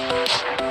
you.